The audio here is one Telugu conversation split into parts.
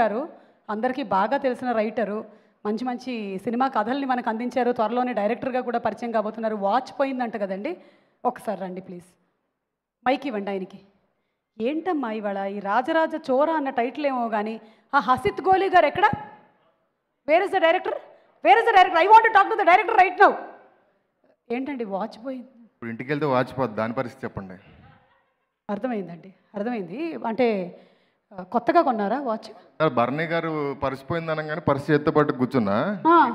గారు అందరికీ బాగా తెలిసిన రైటరు మంచి మంచి సినిమా కథల్ని మనకు అందించారు. త్వరలోనే డైరెక్టర్గా కూడా పరిచయం కాబోతున్నారు. వాచ్ పోయిందంట కదండి. ఒకసారి రండి ప్లీజ్. మైక్ ఇవ్వండి ఆయనకి. ఏంటమ్మా ఇవాళ ఈ రాజరాజ చోర అన్న టైటిల్ ఏమో కానీ ఆ హసిత్ గోలీ గారు ఎక్కడ? Where is the director where is the director I want talk to the director right now ఏంటండి వాచ్ పోయింది? ఇప్పుడు ఇంటికి వెళ్తే వాచిపోద్ది దాని పరిస్థితి చెప్పండి. అర్థమైందండి. అర్థమైంది. అంటే కొత్తగా కొన్నారా వాచ్? భరణి గారు పరిసిపోయింది అనగానే పరిస్థితి చేత్తో పాటు కూర్చున్నా.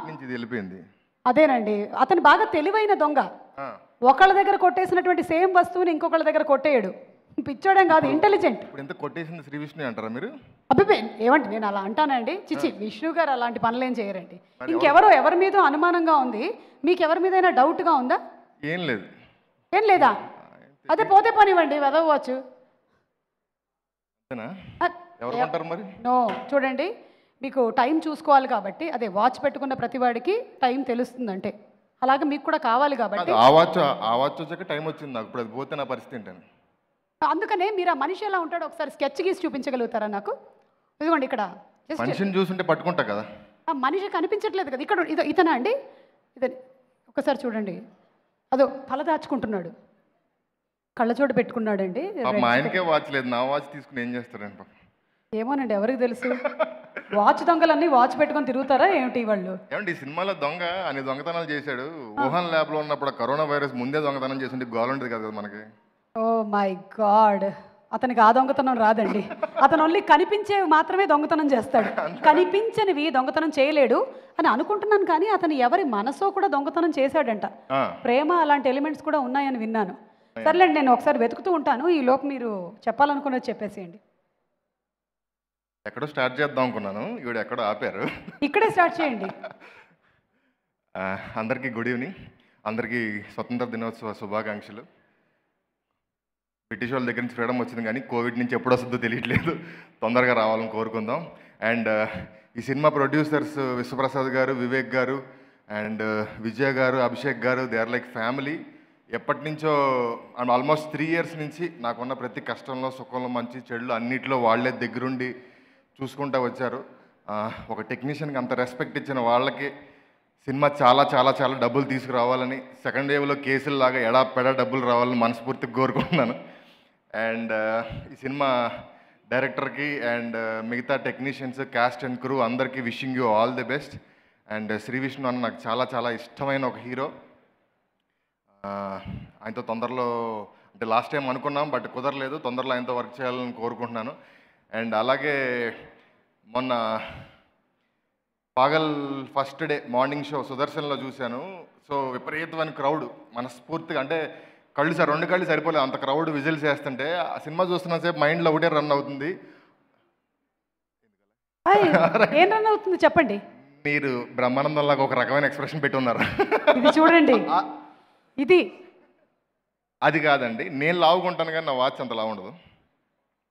నుంచి వెళ్ళిపోయింది. అదేనండి. అతను బాగా తెలివైన దొంగ. ఒకళ్ళ దగ్గర కొట్టేసినటువంటి సేమ్ వస్తువుని ఇంకొకళ్ళ దగ్గర కొట్టేయడు. పిచ్చోడేం కాదు ఇంటెలిజెంట్ ఇప్పుడు ఎంత కొట్టేసింది శ్రీ విష్ణు అంటారా మీరు? అభిపే ఏమండి నేను అలా అంటానండి. చిచి విష్ణు గారు అలాంటి పనులు ఏం చేయరండి ఇంకెవరో ఎవరి మీద అనుమానంగా ఉంది. మీకు ఎవరి మీదైనా డౌట్గా ఉందా? ఏం లేదు. ఏం లేదా? అదే పోతే పోనివ్వండి వెదవచ్చు ఎవరు కొంటారు మరి? నో చూడండి. మీకు టైం చూసుకోవాలి కాబట్టి అదే వాచ్ పెట్టుకున్న ప్రతి వాడికి టైం తెలుస్తుందంటే. అలాగే మీకు కూడా కావాలి కాబట్టి. ఆ వాచ్ ఆ వాచ్ వచ్చాక టైం వచ్చింది నాకు. ఇప్పుడు అది పోతే నా పరిస్థితి ఏంటని అందుకనే మీరు ఆ మనిషి ఎలా ఉంటాడో ఒకసారి స్కెచ్ గీసి చూపించగలుగుతారా నాకు? ఇదిగోండి ఇక్కడ. మనిషిని చూసుంటే పట్టుకుంటా కదా? ఆ మనిషి కనిపించట్లేదు కదా. ఇక్కడ ఇతనా అండి? ఇతని ఒకసారి చూడండి. అదో తల దాచుకుంటున్నాడు. కళ్ళజోడు పెట్టుకున్నాడండి మా ఆయనకే వాచ్ లేదు. నా వాచ్ తీసుకుని ఏం చేస్తారండి పాపం ఏమోనండి ఎవరికి తెలుసు? వాచ్ దొంగలన్నీ వాచ్ పెట్టుకొని తిరుగుతారా ఏమిటి వాళ్ళు? ఏమండి ఈ సినిమాలో దొంగ అన్ని దొంగతనాలు చేశాడు. వుహాన్ ల్యాబ్లో ఉన్నప్పుడు ఆ కరోనా వైరస్ ముందే దొంగతనం చేసింది గోల్ ఉంటుంది కదా మనకి. Oh my God. అతనికి ఆ దొంగతనం రాదండి. అతను ఓన్లీ కనిపించేవి మాత్రమే దొంగతనం చేస్తాడు. కనిపించనివి దొంగతనం చేయలేడు అని అనుకుంటున్నాను కానీ అతను ఎవరి మనసో కూడా దొంగతనం చేశాడంట. ప్రేమ అలాంటి ఎలిమెంట్స్ కూడా ఉన్నాయని విన్నాను. సర్లేండి నేను ఒకసారి వెతుకుతూ ఉంటాను. ఈ లోపు మీరు చెప్పాలనుకున్నది చెప్పేసేయండి. ఎక్కడో స్టార్ట్ చేద్దాం అనుకున్నాను. ఈవిడ ఎక్కడో ఆపారు. ఇక్కడే స్టార్ట్ చేయండి. అందరికీ గుడ్ ఈవినింగ్. అందరికీ స్వతంత్ర దినోత్సవ శుభాకాంక్షలు. బ్రిటిష్ వాళ్ళ దగ్గర నుంచి ఫ్రీడమ్ వచ్చింది కానీ కోవిడ్ నుంచి ఎప్పుడు వస్తుందో తెలియట్లేదు. తొందరగా రావాలని కోరుకుందాం. అండ్ ఈ సినిమా ప్రొడ్యూసర్స్ విశ్వప్రసాద్ గారు వివేక్ గారు అండ్ విజయ్ గారు అభిషేక్ గారు దే ఆర్ లైక్ ఫ్యామిలీ. ఎప్పటి నుంచో అండ్ ఆల్మోస్ట్ త్రీ ఇయర్స్ నుంచి నాకున్న ప్రతి కష్టంలో సుఖంలో మంచి చెడులు అన్నిట్లో వాళ్ళే దగ్గరుండి చూసుకుంటూ వచ్చారు. ఒక టెక్నీషియన్కి అంత రెస్పెక్ట్ ఇచ్చిన వాళ్ళకి సినిమా చాలా చాలా చాలా డబ్బులు తీసుకురావాలని సెకండ్ వేవ్లో కేసుల్లాగా ఎడా పెడా డబ్బులు రావాలని మనస్ఫూర్తిగా కోరుకుంటున్నాను. అండ్ ఈ సినిమా డైరెక్టర్కి అండ్ మిగతా టెక్నీషియన్స్ క్యాస్ట్ అండ్ క్రూ అందరికీ wishing you all the best. And Shri Vishnu అన్న నాకు చాలా చాలా ఇష్టమైన ఒక హీరో. ఆయనతో తొందరలో అంటే లాస్ట్ టైం అనుకున్నాం బట్ కుదరలేదు. తొందరలో ఆయనతో వర్క్ చేయాలని కోరుకుంటున్నాను. అండ్ అలాగే మొన్న Pagal first day morning show సుదర్శన్లో చూశాను. సో విపరీతమైన క్రౌడ్ మనస్ఫూర్తిగా అంటే కళ్ళు సార్ రెండు కళ్ళు సరిపోలేదు అంత క్రౌడ్ విజిల్స్ చేస్తుంటే ఆ సినిమా చూస్తున్నంతసేపు మైండ్లో ఒకటే రన్ అవుతుంది. ఏం రన్ అవుతుంది చెప్పండి? మీరు బ్రహ్మానందంలాగా ఒక రకమైన ఎక్స్ప్రెషన్ పెట్టి ఉన్నారు ఇది చూడండి. ఇది. అది కాదండి నేను లావుకుంటాను కానీ నా వాచ్ అంత లావు ఉండదు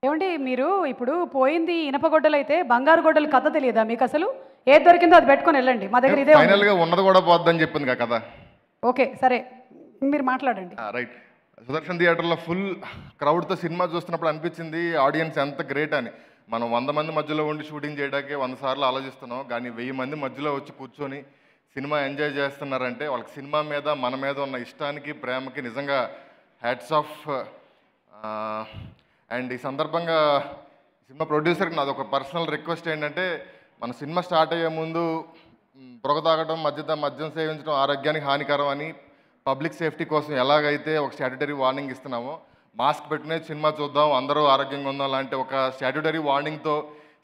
ఏమండి మీరు ఇప్పుడు పోయింది ఇనప గొడ్డలు అయితే బంగారు గొడ్డలు కథ తెలియదా మీకు అసలు? ఏది దొరికిందో అది పెట్టుకొని వెళ్ళండి మా దగ్గర ఇదే ఉంది. ఫైనల్గా ఉన్నది కూడా పోద్దని చెప్పింది కదా కదా ఓకే సరే మీరు మాట్లాడండి. రైట్. సుదర్శన్ థియేటర్లో ఫుల్ క్రౌడ్తో సినిమా చూస్తున్నప్పుడు అనిపించింది ఆడియన్స్ ఎంత గ్రేట్ అని. మనం వంద మంది మధ్యలో ఉండి షూటింగ్ చేయడానికి వంద సార్లు ఆలోచిస్తున్నాం కానీ వెయ్యి మంది మధ్యలో వచ్చి కూర్చొని సినిమా ఎంజాయ్ చేస్తున్నారంటే వాళ్ళకి సినిమా మీద మన మీద ఉన్న ఇష్టానికి ప్రేమకి నిజంగా హ్యాట్స్ ఆఫ్ అండ్ ఈ సందర్భంగా సినిమా ప్రొడ్యూసర్కి నాది ఒక పర్సనల్ రిక్వెస్ట్ ఏంటంటే మన సినిమా స్టార్ట్ అయ్యే ముందు మ్, పొగ తాగడం మద్య మద్యం సేవించడం ఆరోగ్యానికి హానికరం అని పబ్లిక్ సేఫ్టీ కోసం ఎలాగైతే ఒక స్టాట్యుటరీ వార్నింగ్ ఇస్తున్నామో మాస్క్ పెట్టుకునే సినిమా చూద్దాం అందరూ ఆరోగ్యంగా ఉందాం లాంటి ఒక స్టాట్యుటరీ వార్నింగ్తో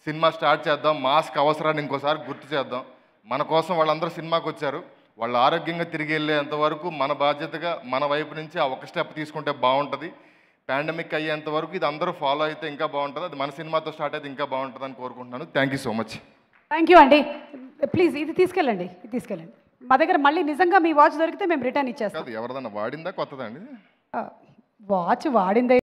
సినిమా స్టార్ట్ చేద్దాం మాస్క్ అవసరాన్ని ఇంకోసారి గుర్తు చేద్దాం. మన కోసం వాళ్ళందరూ సినిమాకి వచ్చారు. వాళ్ళు ఆరోగ్యంగా తిరిగి వెళ్ళేంత వరకు మన బాధ్యతగా మన వైపు నుంచి ఆ ఒక స్టెప్ తీసుకుంటే బాగుంటుంది. పాండమిక్ అయ్యేంత వరకు ఇది అందరూ ఫాలో అయితే ఇంకా బాగుంటుంది. అది మన సినిమాతో స్టార్ట్ అయితే ఇంకా బాగుంటుంది అని కోరుకుంటున్నాను. Thank you so much thank you అండి. ప్లీజ్ ఇది తీసుకెళ్ళండి. ఇది తీసుకెళ్ళండి. మా దగ్గర మళ్ళీ నిజంగా మీ వాచ్ దొరికితే మేము రిటర్న్ ఇచ్చేస్తాం. ఎవరిదన్నా వాడిందా కొత్తదా అండి? వాచ్ వాడిందే